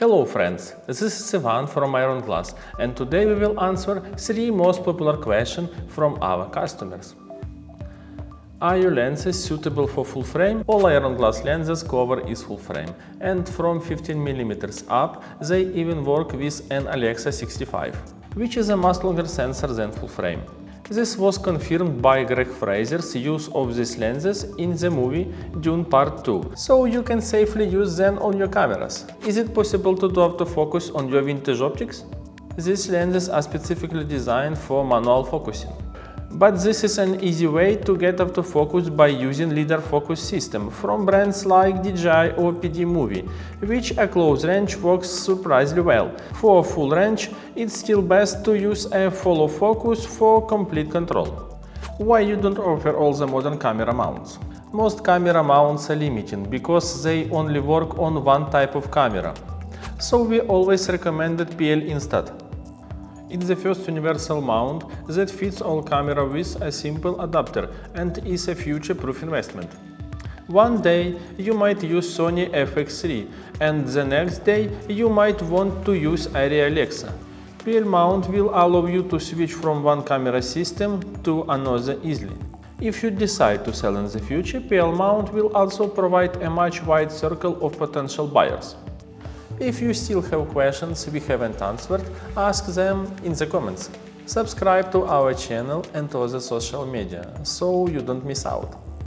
Hello friends, this is Ivan from Iron Glass and today we will answer three most popular questions from our customers. Are your lenses suitable for full frame? All Iron Glass lenses cover is full frame and from 15mm up they even work with an Alexa 65, which is a much longer sensor than full frame. This was confirmed by Greig Fraser's use of these lenses in the movie Dune Part 2, so you can safely use them on your cameras. Is it possible to do autofocus on your vintage optics? These lenses are specifically designed for manual focusing. But this is an easy way to get autofocus by using LiDAR focus system from brands like DJI or PD Movie, which a close range works surprisingly well. For a full range, it's still best to use a follow focus for complete control. Why you don't offer all the modern camera mounts? Most camera mounts are limiting because they only work on one type of camera. So we always recommended PL instead. It's the first universal mount that fits all camera with a simple adapter and is a future-proof investment. One day you might use Sony FX3 and the next day you might want to use Arri Alexa. PL mount will allow you to switch from one camera system to another easily. If you decide to sell in the future, PL mount will also provide a much wide circle of potential buyers. If you still have questions we haven't answered, ask them in the comments. Subscribe to our channel and to the social media, so you don't miss out.